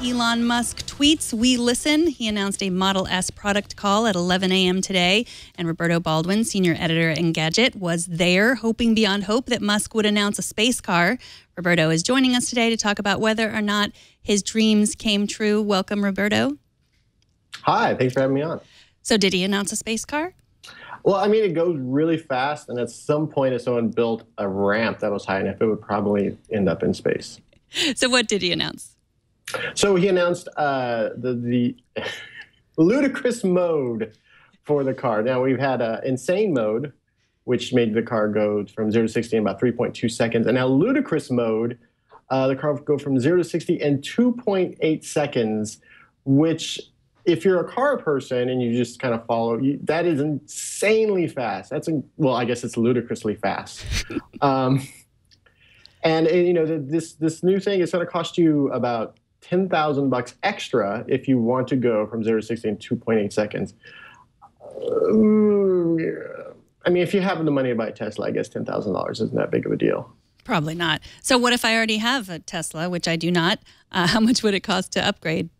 Elon Musk tweets, we listen. He announced a Model S product call at 11 a.m. today, and Roberto Baldwin, senior editor at Engadget, was there, hoping beyond hope that Musk would announce a space car. Roberto is joining us today to talk about whether or not his dreams came true. Welcome, Roberto. Hi, thanks for having me on. So, did he announce a space car? Well, I mean, it goes really fast, and at some point, if someone built a ramp that was high enough, it would probably end up in space. So, what did he announce? So he announced uh, the the ludicrous mode for the car. Now we've had uh, insane mode, which made the car go from zero to sixty in about three point two seconds, and now ludicrous mode, uh, the car will go from zero to sixty in two point eight seconds, which if you're a car person and you just kind of follow, you, that is insanely fast. That's well, I guess it's ludicrously fast. um, and, and, you know this this new thing is going to cost you about ten thousand bucks extra if you want to go from zero to sixty in two point eight seconds. Uh, I mean, if you have the money to buy a Tesla, I guess ten thousand dollars isn't that big of a deal. Probably not. So, what if I already have a Tesla, which I do not? Uh, how much would it cost to upgrade?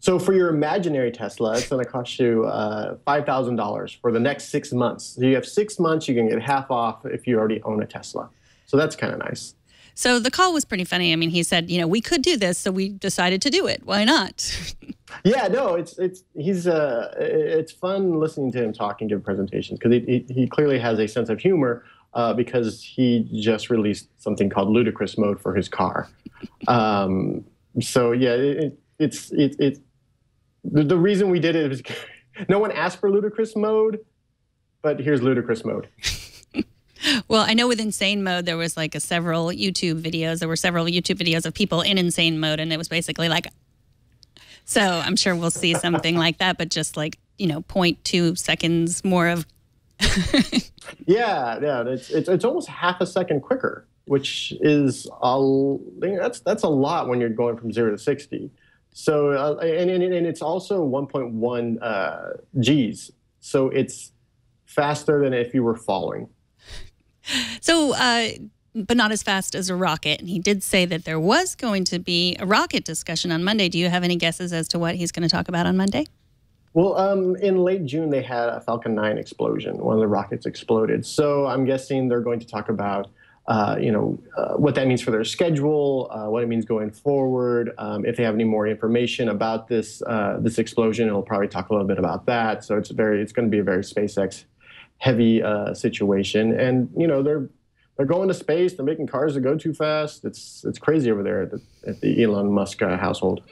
So, for your imaginary Tesla, it's going to cost you uh, five thousand dollars for the next six months. So, you have six months. You can get half off if you already own a Tesla. So that's kind of nice. So the call was pretty funny. I mean, he said, you know, we could do this, so we decided to do it. Why not? yeah, no, it's it's he's uh it's fun listening to him talk and give presentations because he, he, clearly has a sense of humor uh, because he just released something called ludicrous mode for his car. Um, so yeah, it, it's it, it the, the reason we did it is no one asked for ludicrous mode, but here's ludicrous mode. Well, I know with insane mode there was like a several YouTube videos. There were several YouTube videos of people in insane mode, and it was basically like. So I'm sure we'll see something like that, but just like you know, 0.2 seconds more of. yeah, yeah, it's, it's it's almost half a second quicker, which is a that's that's a lot when you're going from zero to sixty. So uh, and, and and it's also 1.1 uh, G's, so it's faster than if you were falling. So, uh, but not as fast as a rocket. And he did say that there was going to be a rocket discussion on Monday. Do you have any guesses as to what he's going to talk about on Monday? Well, um, in late June, they had a Falcon 9 explosion. One of the rockets exploded. So I'm guessing they're going to talk about, uh, you know, uh, what that means for their schedule, uh, what it means going forward. Um, if they have any more information about this uh, this explosion, it'll probably talk a little bit about that. So it's very, it's going to be a very SpaceX heavy uh, situation. And you know they're they're going to space. They're making cars that go too fast. It's it's crazy over there at the, at the Elon Musk uh, household.